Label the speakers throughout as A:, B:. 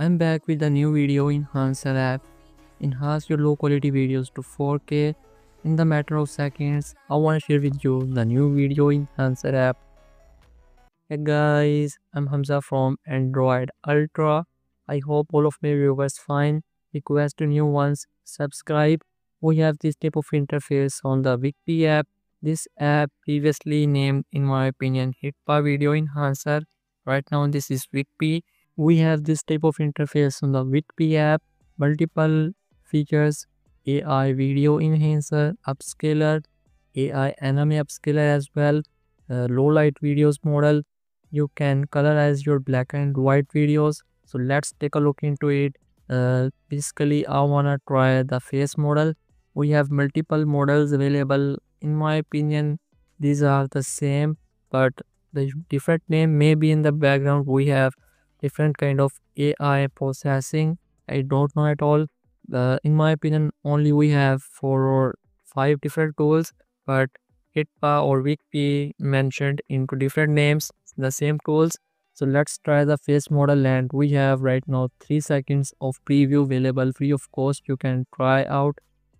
A: I'm back with a new video enhancer app. Enhance your low quality videos to 4K in the matter of seconds. I want to share with you the new video enhancer app. Hey guys, I'm Hamza from Android Ultra. I hope all of my viewers fine. Request to new ones, subscribe. We have this type of interface on the VikPea app. This app previously named in my opinion HitPaw Video Enhancer. Right now this is VikPea we have this type of interface on the VikPea app, multiple features, AI video enhancer, upscaler, AI anime upscaler as well, uh, low light videos model. You can colorize your black and white videos. So let's take a look into it. Uh, basically, I wanna try the face model. We have multiple models available. In my opinion, these are the same, but the different name may be in the background. We have different kind of AI processing. I don't know at all. Uh, in my opinion, only we have four or five different tools, but HitPaw or VikPea mentioned into different names, the same tools. So let's try the face model and we have right now 3 seconds of preview available free of cost. You can try out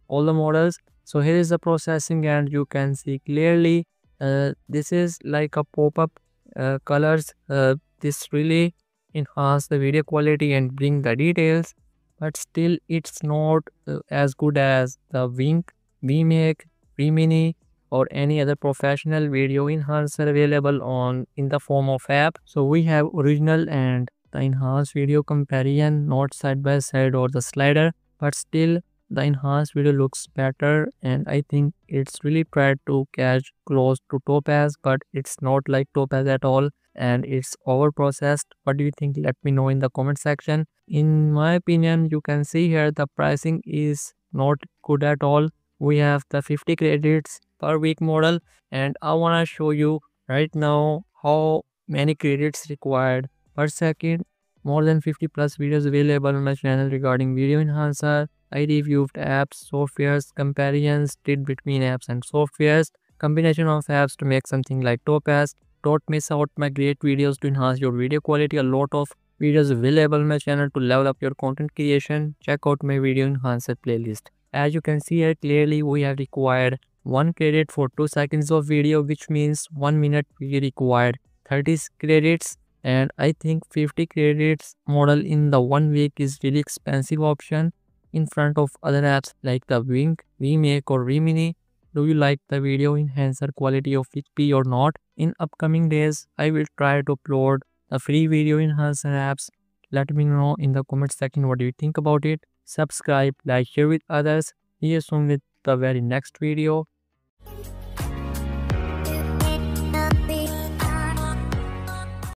A: all the models. So here is the processing and you can see clearly uh, this is like a pop-up uh, colors. Uh, this really enhance the video quality and bring the details but still it's not uh, as good as the Wink, VMake, Remini or any other professional video enhancer available on in the form of app. So we have original and the enhanced video comparison not side by side or the slider but still the enhanced video looks better and I think it's really tried to catch close to Topaz but it's not like Topaz at all and it's over processed what do you think? Let me know in the comment section. In my opinion you can see here the pricing is not good at all. We have the 50 credits per week model and i want to show you right now how many credits required per second. More than 50 plus videos available on my channel regarding video enhancer i reviewed apps softwares comparisons did between apps and softwares combination of apps to make something like topaz don't miss out my great videos to enhance your video quality. A lot of videos available my channel to level up your content creation. Check out my video enhancer playlist. As you can see here clearly we have required 1 credit for 2 seconds of video which means 1 minute we required 30 credits and I think 50 credits model in the 1 week is really expensive option in front of other apps like the Wink, VMake or Remini do you like the video enhancer quality of VikPea or not? In upcoming days, I will try to upload the free video enhancer apps. Let me know in the comment section what you think about it. Subscribe, like, share with others. See you soon with the very next video.